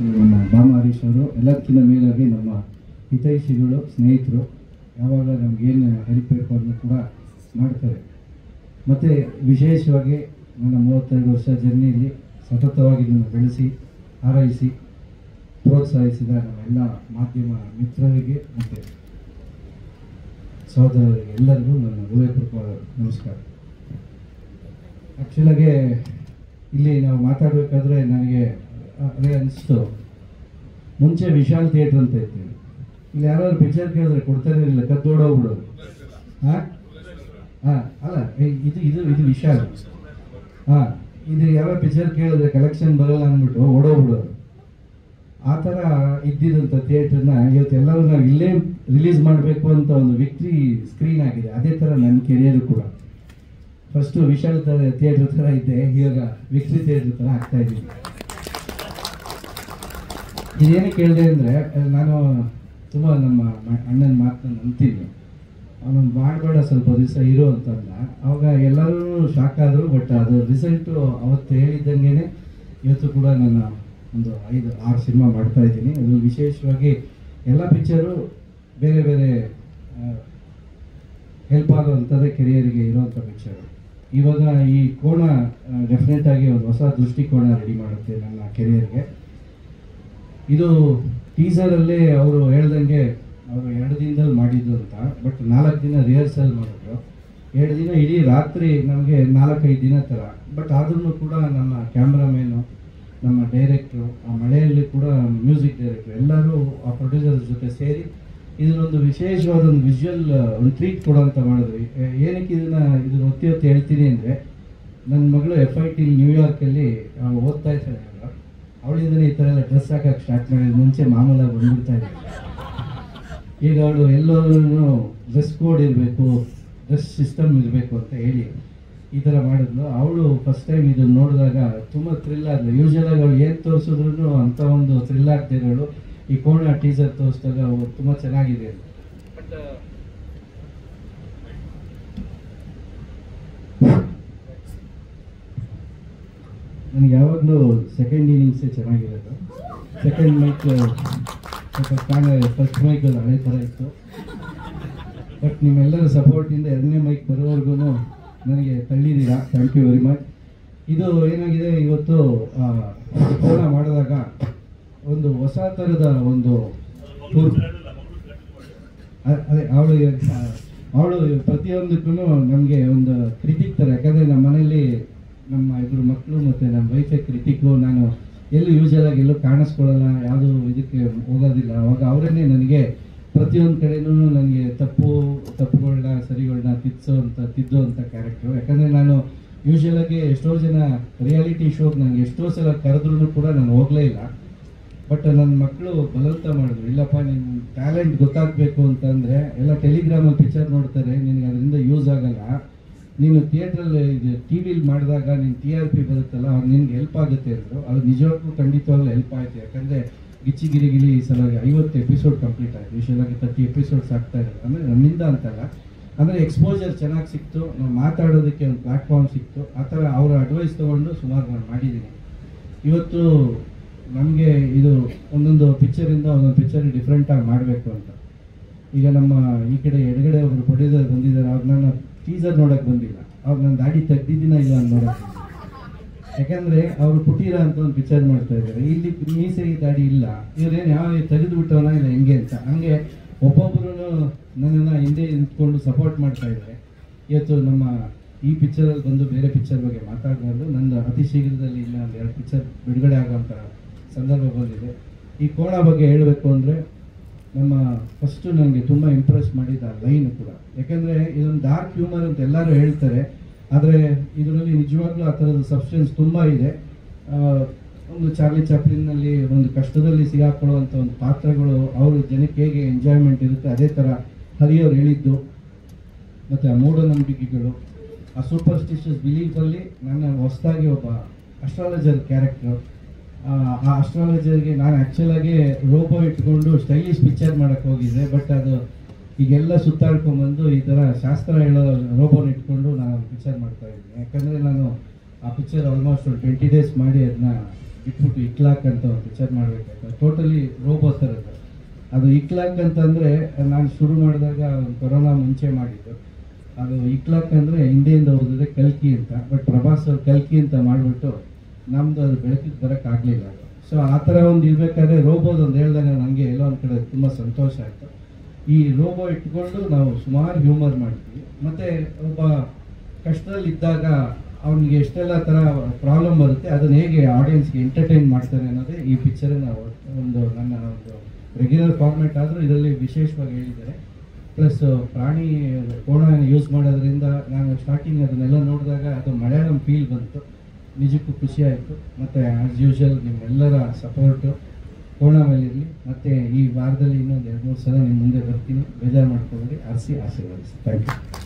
ನಮ್ಮ ಎಲ್ಲಕ್ಕಿಂತ ಅವರು ಮೇಲಾಗಿ ನಮ್ಮ ಹಿತೈಷಿಗಳು, ಸ್ನೇಹಿತರು ಯಾವಾಗ ನಮಗೇನು ಹೆಲ್ಪ್ ಬೇಕು ಅದನ್ನು ಕೂಡ ಮಾಡ್ತಾರೆ. ಮತ್ತು ವಿಶೇಷವಾಗಿ ನನ್ನ ಮೂವತ್ತೈದು ವರ್ಷ ಜರ್ನಿಯಲ್ಲಿ ಸತತವಾಗಿ ಇದನ್ನು ಬೆಳೆಸಿ, ಹಾರೈಸಿ, ಪ್ರೋತ್ಸಾಹಿಸಿದ ನಮ್ಮ ಎಲ್ಲ ಮಾಧ್ಯಮ ಮಿತ್ರರಿಗೆ ಮತ್ತು ಸಹೋದರರಿಗೆ ಎಲ್ಲರಿಗೂ ನನ್ನ ಹೃದಯಪೂರ್ವಕ ನಮಸ್ಕಾರ. ಆ್ಯಕ್ಚುಲಾಗೆ ಇಲ್ಲಿ ನಾವು ಮಾತಾಡಬೇಕಾದ್ರೆ ನನಗೆ ಅನಿಸ್ತು. ಮುಂಚೆ ವಿಶಾಲ್ ಥಿಯೇಟರ್ ಅಂತ ಇತ್ತು. ಇಲ್ಲಿ ಯಾರಾದ್ರು ಪಿಕ್ಚರ್ ಕೇಳಿದ್ರೆ ಕೊಡ್ತಾನೆ ಇರಲಿಲ್ಲ ಕದ್ದೋಡೋಗ್ಬಿಡೋದು ಹಾಂ ಹಾಂ ಅಲ್ಲ ಇದು ಇದು ಇದು ವಿಶಾಲ್. ಹಾಂ ಇದು ಯಾವ ಪಿಕ್ಚರ್ ಕೇಳಿದ್ರೆ ಕಲೆಕ್ಷನ್ ಬರಲ್ಲ ಅಂದ್ಬಿಟ್ಟು ಓಡೋಗ್ಬಿಡೋರು ಆ ಥರ ಇದ್ದಿದ್ದಂಥ ಥಿಯೇಟ್ರನ್ನ ಇವತ್ತು ಎಲ್ಲರೂ ನಾವು ಇಲ್ಲೇ ರಿಲೀಸ್ ಮಾಡಬೇಕು ಅಂತ ಒಂದು ವಿಕ್ಟ್ರಿ ಸ್ಕ್ರೀನ್ ಆಗಿದೆ. ಅದೇ ಥರ ನನ್ನ ಕೆರಿಯರು ಕೂಡ. ಫಸ್ಟು ವಿಶಾಲ್ ಥರ ಥಿಯೇಟ್ರ್ ಥರ ಇದ್ದೆ ಇವಾಗ ವಿಕ್ಟ್ರಿ ಥಿಯೇಟ್ರ್ ಥರ ಆಗ್ತಾ ಇದ್ದೀನಿ ಇದೇನು ಕೇಳಿದೆ ಅಂದರೆ, ನಾನು ತುಂಬ ನಮ್ಮ ಅಣ್ಣನ ಮಾತನ್ನ ನಂಬ್ತೀನಿ ಅವನು ಮಾಡಬೇಡ ಸ್ವಲ್ಪ ದಿವಸ ಇರು ಅಂತಲ್ಲ ಅವಾಗ ಎಲ್ಲರೂ ಶಾಕ್ ಆದರು ಬಟ್ ಅದು ರಿಸಲ್ಟು ಅವತ್ತು ಹೇಳಿದ್ದಂಗೆ ಇವತ್ತು ಕೂಡ ನನ್ನ ಒಂದು ಐದು, ಆರು ಸಿನಿಮಾ ಮಾಡ್ತಾ ಇದ್ದೀನಿ. ಅದು ವಿಶೇಷವಾಗಿ ಎಲ್ಲ ಪಿಕ್ಚರು ಬೇರೆ ಬೇರೆ ಹೆಲ್ಪ್ ಆಗುವಂಥದ್ದೇ ಕೆರಿಯರಿಗೆ ಇರೋವಂಥ ಪಿಕ್ಚರು ಇವಾಗ ಈ ಕೋಣ ಡೆಫಿನೆಟ್ ಆಗಿ ಒಂದು ಹೊಸ ದೃಷ್ಟಿಕೋನ ರೆಡಿ ಮಾಡುತ್ತೆ ನನ್ನ ಕೆರಿಯರ್ಗೆ. ಇದು ಟೀಸರಲ್ಲಿ ಅವರು ಹೇಳ್ದಂಗೆ ಅವರು ಎರಡು ದಿನದಲ್ಲಿ ಮಾಡಿದ್ದು ಅಂತ ಬಟ್ ನಾಲ್ಕು ದಿನ ರಿಹರ್ಸಲ್ ಮಾಡಿದ್ರು. ಎರಡು ದಿನ ಇಡೀ ರಾತ್ರಿ ನಮಗೆ ನಾಲ್ಕೈದು ದಿನ ಥರ ಬಟ್ ಆದ್ರೂ ಕೂಡ ನಮ್ಮ ಕ್ಯಾಮ್ರಾಮೇನು ನಮ್ಮ ಡೈರೆಕ್ಟ್ರು ಆ ಮಳೆಯಲ್ಲಿ ಕೂಡ ಮ್ಯೂಸಿಕ್ ಡೈರೆಕ್ಟ್ರು ಎಲ್ಲರೂ ಆ ಪ್ರೊಡ್ಯೂಸರ್ ಜೊತೆ ಸೇರಿ ಇದನ್ನೊಂದು ವಿಶೇಷವಾದ ಒಂದು ವಿಜುವಲ್ ಒಂದು ಟ್ರೀಟ್ ಕೊಡೋಂತ ಮಾಡಿದ್ವಿ. ಏನಕ್ಕೆ ಇದನ್ನ ಇದನ್ನ ಒತ್ತಿ ಒತ್ತಿ ಹೇಳ್ತೀನಿ ಅಂದರೆ ನನ್ನ ಮಗಳು ಎಫ್ ಐ ಟಿ ನ್ಯೂಯಾರ್ಕಲ್ಲಿ ಓದ್ತಾ ಇದ್ದಾಳೆ. ಇವಾಗ ಅವಳಿಂದಲೇ ಈ ಥರ ಎಲ್ಲ ಡ್ರೆಸ್ ಹಾಕಕ್ಕೆ ಸ್ಟಾರ್ಟ್ ಮಾಡಿದ ಮುಂಚೆ ಮಾಮೂಲಾಗಿ ಬಂದ್ಬಿಡ್ತಾ ಇದ್ದೆ. ಈಗ ಅವಳು ಎಲ್ಲರೂ ಡ್ರೆಸ್ ಕೋಡ್ ಇರಬೇಕು ಡ್ರೆಸ್ ಸಿಸ್ಟಮ್ ಇರಬೇಕು ಅಂತ ಹೇಳಿ ಈ ಥರ ಮಾಡಿದ್ಲು. ಅವಳು ಫಸ್ಟ್ ಟೈಮ್ ಇದನ್ನು ನೋಡಿದಾಗ ತುಂಬ ಥ್ರಿಲ್ ಆದ್ಲು. ಯೂಶಲ್ ಆಗಿ ಅವಳು ಏನು ತೋರಿಸಿದ್ರು ಅಂತ ಒಂದು ಥ್ರಿಲ್ ಆಗ್ತಿದ್ದಳು. ಈ ಕೋಣ ಟೀಸರ್ ತೋರಿಸಿದಾಗ ಅವಳು ತುಂಬ ಚೆನ್ನಾಗಿದೆ ಬಟ್ ನನಗೆ ಯಾವಾಗಲೂ ಸೆಕೆಂಡ್ ಇನ್ನಿಂಗ್ಸೇ ಚೆನ್ನಾಗಿರೋದು ಸೆಕೆಂಡ್ ಮೈಕ್ ಸ್ವಲ್ಪ ಫಸ್ಟ್ ಮೈಕ್ ಹಳೆ ಥರ ಇತ್ತು. ಬಟ್ ನಿಮ್ಮೆಲ್ಲರ ಸಪೋರ್ಟಿಂದ ಎರಡನೇ ಮೈಕ್ ಬರೋವರೆಗೂ ನನಗೆ ತಳ್ಳಿದ್ದೀರಾ ಥ್ಯಾಂಕ್ ಯು ವೆರಿ ಮಚ್ ಇದು ಏನಾಗಿದೆ? ಇವತ್ತು ಪೂರ್ಣ ಮಾಡಿದಾಗ ಒಂದು ಹೊಸ ಥರದ ಒಂದು ಅದೇ, ಅವಳು ಅವಳು ಪ್ರತಿಯೊಂದಕ್ಕೂ ನಮಗೆ ಒಂದು ಕ್ರಿಟಿಕ್ ಥರ ಯಾಕಂದರೆ ನಮ್ಮ ಮನೇಲಿ ನಮ್ಮ ಇಬ್ಬರು ಮಕ್ಕಳು ಮತ್ತು ನಮ್ಮ ವೈಫೆ ಕ್ರಿಟಿಕ್ಕು ನಾನು ಎಲ್ಲೂ ಯೂಶಲ್ ಆಗಿ ಎಲ್ಲೂ ಕಾಣಿಸ್ಕೊಳ್ಳಲ್ಲ, ಯಾವುದು ಇದಕ್ಕೆ ಹೋಗೋದಿಲ್ಲ. ಅವಾಗ ಅವರನ್ನೇ ನನಗೆ ಪ್ರತಿಯೊಂದು ಕಡೆನೂ ನನಗೆ ತಪ್ಪು ತಪ್ಪುಗಳನ್ನ ಸರಿಗಳನ್ನ ತಿದ್ಸೋ ಅಂತ, ತಿದ್ದೋ ಅಂತ ಕ್ಯಾರೆಕ್ಟ್ರು ಯಾಕಂದರೆ ನಾನು ಯೂಶಲ್ ಆಗಿ ಎಷ್ಟೋ ಜನ ರಿಯಾಲಿಟಿ ಶೋಗೆ ನನಗೆ ಎಷ್ಟೋ ಸಲ ಕರೆದ್ರೂ ಕೂಡ ನಾನು ಹೋಗಲೇ ಇಲ್ಲ. ಬಟ್ ನನ್ನ ಮಕ್ಕಳು ಬಲವಂತ ಮಾಡಿದ್ರು. ಇಲ್ಲಪ್ಪ ನಿಮ್ಮ ಟ್ಯಾಲೆಂಟ್ ಗೊತ್ತಾಗಬೇಕು ಅಂತಂದರೆ, ಎಲ್ಲ ಟೆಲಿಗ್ರಾಮಲ್ಲಿ ಪಿಕ್ಚರ್ ನೋಡ್ತಾರೆ, ನಿನಗೆ ಅದರಿಂದ ಯೂಸ್ ಆಗಲ್ಲ. ನೀನು ಥಿಯೇಟ್ರಲ್ಲಿ ಇದು ಟಿ ವಿಲಿ ಮಾಡಿದಾಗ ನೀನು ಟಿ ಆರ್ ಪಿ ಬರುತ್ತಲ್ಲ, ಅವ್ರು ನಿನ್ಗೆ ಹೆಲ್ಪ್ ಆಗುತ್ತೆ ಅಂದರು. ಅದು ನಿಜವಾಗ್ಲೂ ಖಂಡಿತವಾಗ್ಲೂ ಹೆಲ್ಪ್ ಆಯಿತು. ಯಾಕಂದರೆ ಗಿಚ್ಚಿಗಿರಿಗಿಲಿ ಗಿಲಿ ಈ ಸಲ ಐವತ್ತು ಎಪಿಸೋಡ್ ಕಂಪ್ಲೀಟ್ ಆಯಿತು. ಯೂಶಲಾಗಿ ತರ್ಟಿ ಎಪಿಸೋಡ್ಸ್ ಆಗ್ತಾ ಇರೋದು. ಅಂದರೆ ನಮ್ಮಿಂದ ಅಂತಲ್ಲ. ಅಂದರೆ ಎಕ್ಸ್ಪೋಜರ್ ಚೆನ್ನಾಗಿ ಸಿಕ್ತು. ನಾವು ಮಾತಾಡೋದಕ್ಕೆ ಒಂದು ಪ್ಲ್ಯಾಟ್ಫಾರ್ಮ್ ಸಿಕ್ತು. ಆ ಥರ ಅವರ ಅಡ್ವೈಸ್ ತೊಗೊಂಡು ಸುಮಾರು ನಾನು ಮಾಡಿದ್ದೀನಿ. ಇವತ್ತು ನಮಗೆ ಇದು ಒಂದೊಂದು ಪಿಕ್ಚರಿಂದ ಒಂದೊಂದು ಪಿಕ್ಚರ್ ಡಿಫ್ರೆಂಟಾಗಿ ಮಾಡಬೇಕು ಅಂತ. ಈಗ ನಮ್ಮ ಈ ಕಡೆ ಎಡಗಡೆ ಒಬ್ಬರು ಪ್ರೊಡ್ಯೂಸರ್ ಟೀಸರ್ ನೋಡೋಕೆ ಬಂದಿಲ್ಲ. ಅವ್ರು ನನ್ನ ದಾಡಿ ತೆಗ್ದಿದ್ದೀನ ಇಲ್ಲ ಅಂತ ನೋಡೋಕೆ ಯಾಕಂದ್ರೆ ಅವರು ಕುಟೀರ ಅಂತ ಒಂದು ಪಿಕ್ಚರ್ ಮಾಡ್ತಾ ಇದ್ದಾರೆ. ಇಲ್ಲಿ ಮೀಸೆ ದಾಡಿ ಇಲ್ಲ. ಇವ್ರೇನು ಯಾವ ತೆಗೆದು ಬಿಟ್ಟವನ ಇಲ್ಲ, ಹೆಂಗೆ ಅಂತ. ಹಂಗೆ ಒಬ್ಬೊಬ್ಬರು ನನ್ನನ್ನು ಹಿಂದೆ ನಿಂತ್ಕೊಂಡು ಸಪೋರ್ಟ್ ಮಾಡ್ತಾ ಇದ್ದಾರೆ. ಇವತ್ತು ನಮ್ಮ ಈ ಪಿಕ್ಚರಲ್ಲಿ ಬಂದು ಬೇರೆ ಪಿಕ್ಚರ್ ಬಗ್ಗೆ ಮಾತಾಡಬಾರ್ದು. ನಂದು ಅತಿ ಶೀಘ್ರದಲ್ಲಿ ಇಲ್ಲ ಒಂದು ಎರಡು ಪಿಕ್ಚರ್ ಬಿಡುಗಡೆ ಆಗುವಂಥ ಸಂದರ್ಭ ಬಂದಿದೆ. ಈ ಕೋಣ ಬಗ್ಗೆ ಹೇಳಬೇಕು ಅಂದರೆ ನಮ್ಮ ಫಸ್ಟು ನನಗೆ ತುಂಬ ಇಂಪ್ರೆಸ್ ಮಾಡಿದ ಲೈನ್ ಕೂಡ. ಯಾಕಂದರೆ ಇದೊಂದು ಡಾರ್ಕ್ ಹ್ಯೂಮರ್ ಅಂತ ಎಲ್ಲರೂ ಹೇಳ್ತಾರೆ. ಆದರೆ ಇದರಲ್ಲಿ ನಿಜವಾಗ್ಲೂ ಆ ಥರದ ಸಬ್ಸ್ಟೆನ್ಸ್ ತುಂಬ ಇದೆ. ಒಂದು ಚಾರ್ಲಿ ಚಾಪ್ಲಿನ್ನಲ್ಲಿ ಒಂದು ಕಷ್ಟದಲ್ಲಿ ಸಿಗಾಕೊಳ್ಳುವಂಥ ಒಂದು ಪಾತ್ರಗಳು ಅವರು ಜನಕ್ಕೆ ಹೇಗೆ ಎಂಜಾಯ್ಮೆಂಟ್ ಇರುತ್ತೆ, ಅದೇ ಥರ ಹರಿಯೋರು ಹೇಳಿದ್ದು. ಮತ್ತು ಆ ಮೂಢನಂಬಿಕೆಗಳು. ಆ ಸೂಪರ್ಸ್ಟಿಷಿಯಸ್ ಬಿಲೀಫಲ್ಲಿ ನನ್ನ ಹೊಸದಾಗಿ ಒಬ್ಬ ಅಸ್ಟ್ರಾಲಜರ್ ಕ್ಯಾರೆಕ್ಟರ್ ಆ ಅಸ್ಟ್ರಾಲಜರ್ಗೆ ನಾನು ಆ್ಯಕ್ಚುಲಾಗಿ ರೋಬೋ ಇಟ್ಕೊಂಡು ಸ್ಟೈಲಿಶ್ ಪಿಕ್ಚರ್ ಮಾಡೋಕ್ಕೆ ಹೋಗಿದ್ದೆ ಬಟ್ ಅದು ಈಗೆಲ್ಲ ಸುತ್ತಾಡ್ಕೊಂಡ್ಬಂದು ಈ ಥರ ಶಾಸ್ತ್ರ ಹೇಳೋ ರೋಬೋನ ಇಟ್ಕೊಂಡು ನಾನು ಪಿಕ್ಚರ್ ಮಾಡ್ತಾ ಇದ್ದೀನಿ ಯಾಕಂದರೆ ನಾನು ಆ ಪಿಕ್ಚರ್ ಆಲ್ಮೋಸ್ಟ್ ಒಂದು ಟ್ವೆಂಟಿ ಡೇಸ್ ಮಾಡಿ ಅದನ್ನ ಇಟ್ಬಿಟ್ಟು ಇಕ್ಲಾಕ್ ಅಂತ ಒಂದು ಪಿಕ್ಚರ್ ಮಾಡಬೇಕಾಯ್ತು. ಟೋಟಲಿ ರೋಬೋ ಥರ ಅದು ಇಕ್ಲಾಕ್ ಅಂತಂದರೆ ನಾನು ಶುರು ಮಾಡಿದಾಗ ಕೊರೋನಾ ಮುಂಚೆ ಮಾಡಿದ್ದು. ಅದು ಇಕ್ಲಾಕ್ ಅಂದರೆ ಹಿಂದೆಯಿಂದ ಓದಿದ್ರೆ ಕಲ್ಕಿ ಅಂತ ಬಟ್ ಪ್ರಭಾಸ್ ಅವ್ರು ಕಲ್ಕಿ ಅಂತ ಮಾಡಿಬಿಟ್ಟು ನಮ್ದು ಅದು ಬೆಳಕಿಗೆ ಬರೋಕ್ಕಾಗಲಿಲ್ಲ ಸೊ ಆ ಥರ ಒಂದು ಇರಬೇಕಾದ್ರೆ ರೋಬೋದು ಒಂದು ಹೇಳ್ದಾಗ ನನಗೆ ಎಲ್ಲೋ ಒಂದು ಕಡೆ ತುಂಬ ಸಂತೋಷ ಆಯಿತು. ಈ ರೋಬೋ ಇಟ್ಕೊಂಡು ನಾವು ಸುಮಾರು ಹ್ಯೂಮರ್ ಮಾಡ್ತೀವಿ. ಮತ್ತು ಒಬ್ಬ ಕಷ್ಟದಲ್ಲಿದ್ದಾಗ ಅವನಿಗೆ ಎಷ್ಟೆಲ್ಲ ಥರ ಪ್ರಾಬ್ಲಮ್ ಬರುತ್ತೆ, ಅದನ್ನು ಹೇಗೆ ಆಡಿಯನ್ಸ್ಗೆ ಎಂಟರ್ಟೈನ್ ಮಾಡ್ತಾರೆ ಅನ್ನೋದೇ ಈ ಪಿಕ್ಚರನ್ನು ಒಂದು ನನ್ನ ಒಂದು ರೆಗ್ಯುಲರ್ ಫಾರ್ಮ್ಯಾಟ್ ಆದರೂ ಇದರಲ್ಲಿ ವಿಶೇಷವಾಗಿ ಹೇಳಿದ್ದಾರೆ. ಪ್ಲಸ್ ಪ್ರಾಣಿ ಕೋಣನ ಯೂಸ್ ಮಾಡೋದ್ರಿಂದ ನಾನು ಸ್ಟಾರ್ಟಿಂಗ್ ಅದನ್ನೆಲ್ಲ ನೋಡಿದಾಗ ಅದು ಮಲಯಾಳಂ ಫೀಲ್ ಬಂತು. ನಿಜಕ್ಕೂ ಖುಷಿ ಆಯಿತು ಮತ್ತು ಆ್ಯಸ್ ಯೂಶುವಲ್ ನಿಮ್ಮೆಲ್ಲರ ಸಪೋರ್ಟು ಕೋಣ ಮತ್ತು ಈ ವಾರದಲ್ಲಿ ಇನ್ನೊಂದು ಎರಡು ಮೂರು ಸಲ ನಿಮ್ಮ ಮುಂದೆ ಬರ್ತೀನಿ. ಬೇಜಾರು ಮಾಡ್ಕೊಳ್ಳಿ ಆರಿಸಿ ಆಶೀರ್ವದಿಸಿ. Thank you